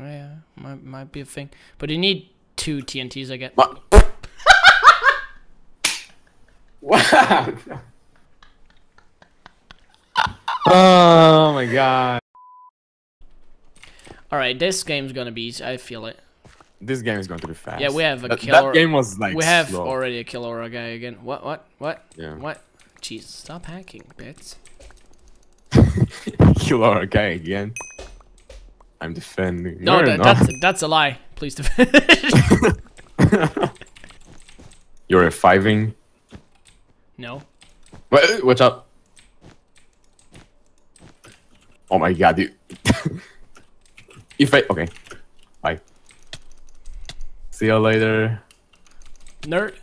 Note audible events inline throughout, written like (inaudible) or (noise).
Oh, yeah, might might be a thing. But you need two TNTs, I get. What? (laughs) wow. oh my god. All right, this game's gonna be. easy, I feel it. This game is going to be fast. Yeah, we have a that, killer- That game was like we have slow. already a killer guy again. What? What? What? Yeah. What? Jeez, stop hacking, bits. (laughs) Killer guy again. I'm defending. No, you're that, not. that's that's a lie. Please defend. (laughs) You're a fiving. no. What? Watch out. Oh my god, dude. (laughs) if I okay, bye. See you later. Nerd.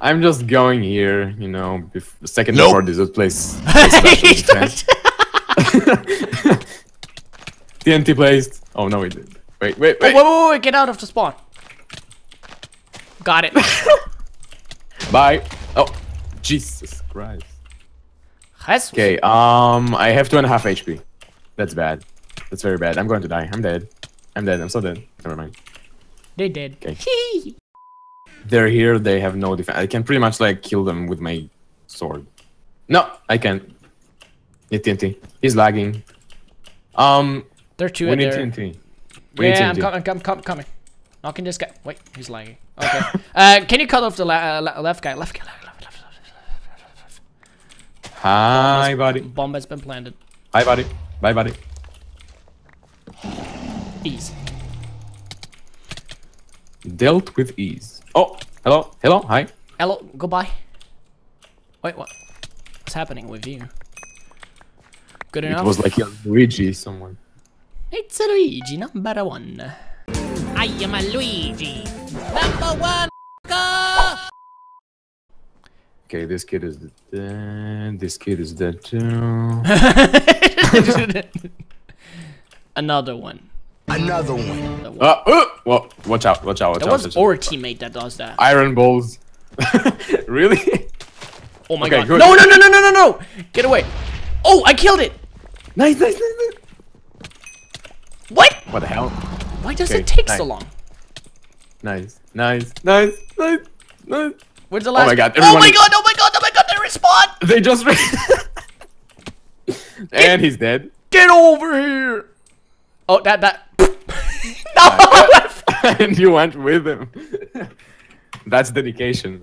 I'm just going here, you know, bef- the second Nope. before this place. (laughs) place. TNT placed. Oh no, we did. Wait, wait, Oh, wait. wait, wait, wait, get out of the spawn. Got it. (laughs) Bye. Oh, Jesus Christ. Okay, um, I have two and a half HP. That's bad. That's very bad. I'm going to die. I'm dead. I'm dead. I'm so dead. Never mind. They did. Okay. They're here. They have no defense. I can pretty much like kill them with my sword. No, I can't. Need TNT. He's lagging. Um, They're two we in need there. TNT. We need Yeah, I'm TNT. coming, I'm coming. Knocking this guy. Wait, he's lagging. Okay. (laughs) uh, can you cut off the la uh, le- left guy? Left guy. Left, left, left, left, left. Hi, buddy. Bomb has been planted. Bye, buddy. Bye, buddy. Easy. Dealt with ease. Oh, hello. Hello. Hi. Hello, goodbye. Wait, what? What's happening with you? Good enough. It was like Luigi, someone. It's Luigi, number one. I am a Luigi. Number one. Okay, this kid is dead. This kid is dead too. (laughs) Another one. Another one. Uh, uh, well, watch out, watch out, watch That out. was watch out. our teammate that does that. Iron balls. (laughs) really? Oh my Okay, god. good. No, no, no, no, no, no, no! Get away. Oh, I killed it! Nice, nice, nice, nice. What? What the hell? Why does Okay, it take so long? Nice, nice, nice, nice, nice. Where's the oh last? Oh my God, Oh my god! Oh my god! Oh my god! They respawn! (laughs) They just. and he's dead. Get over here! Oh, that that. (laughs) no! (laughs) and you went with him. That's dedication.